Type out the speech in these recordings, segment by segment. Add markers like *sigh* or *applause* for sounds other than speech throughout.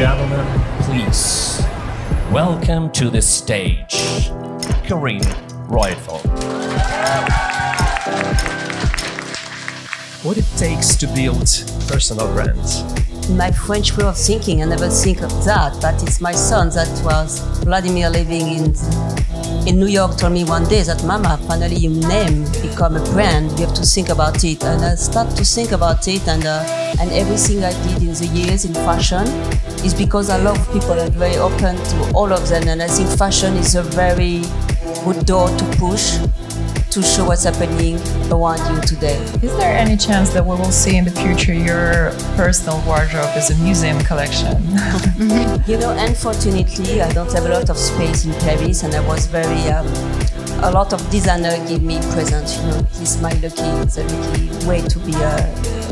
Please welcome to the stage Carine Roitfeld. What it takes to build personal brands. My French way of thinking, I never think of that, but it's my son that was Vladimir living in in New York told me one day that Mama, finally your name become a brand. You have to think about it, and I start to think about it, and uh, and everything I did in the years in fashion is because I love people and very open to all of them, and I think fashion is a very good door to push to show what's happening around you today. Is there any chance that we will see in the future your personal wardrobe as a museum collection? *laughs* you know, unfortunately, I don't have a lot of space in Paris, and I was very. Um, a lot of designers give me presents. You know, this is my lucky, the lucky way to be a,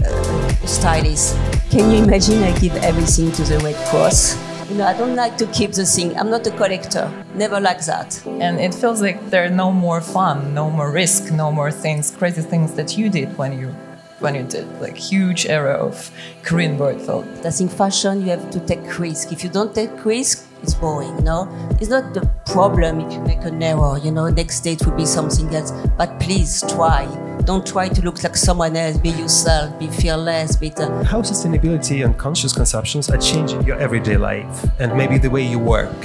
a, a stylist. Can you imagine? I give everything to the Red Cross. You know, I don't like to keep the thing. I'm not a collector. Never like that. And it feels like there are no more fun, no more risk, no more things, crazy things that you did when you when you did like huge era of Carine Roitfeld. I think fashion you have to take risk. If you don't take risk, it's boring, you know? It's not the problem if you make an error, you know, next day it will be something else. But please try. Don't try to look like someone else. Be yourself. Be fearless. Be the... How sustainability and conscious consumptions are changing your everyday life and maybe the way you work.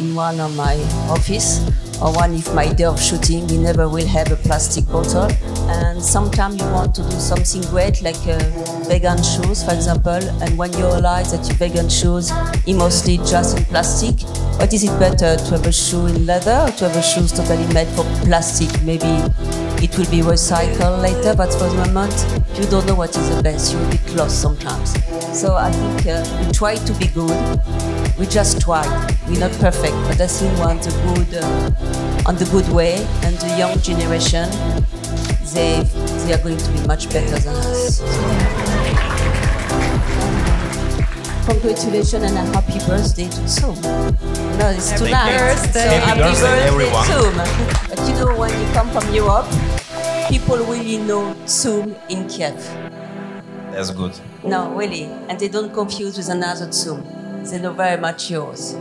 In one of my office or one if my day of shooting, we never will have a plastic bottle. And sometimes you want to do something great, like uh, vegan shoes, for example. And when you realize that your vegan shoes are mostly just in plastic, what is it better to have a shoe in leather or to have a shoes totally made for plastic? Maybe it will be recycled later, but for the moment, you don't know what is the best. You will be lost sometimes. So I think uh, we try to be good. We just try. We're not perfect, but I think we're on the good, uh, on the good way. And the young generation, they they are going to be much better than us. Congratulations and a happy birthday to TSUM. No, it's Happy tonight. birthday. So Happy birthday, everyone. TSUM. But you know, when you come from Europe, people really know TSUM in Kiev. That's good. No, really. And they don't confuse with another TSUM. They know very much yours.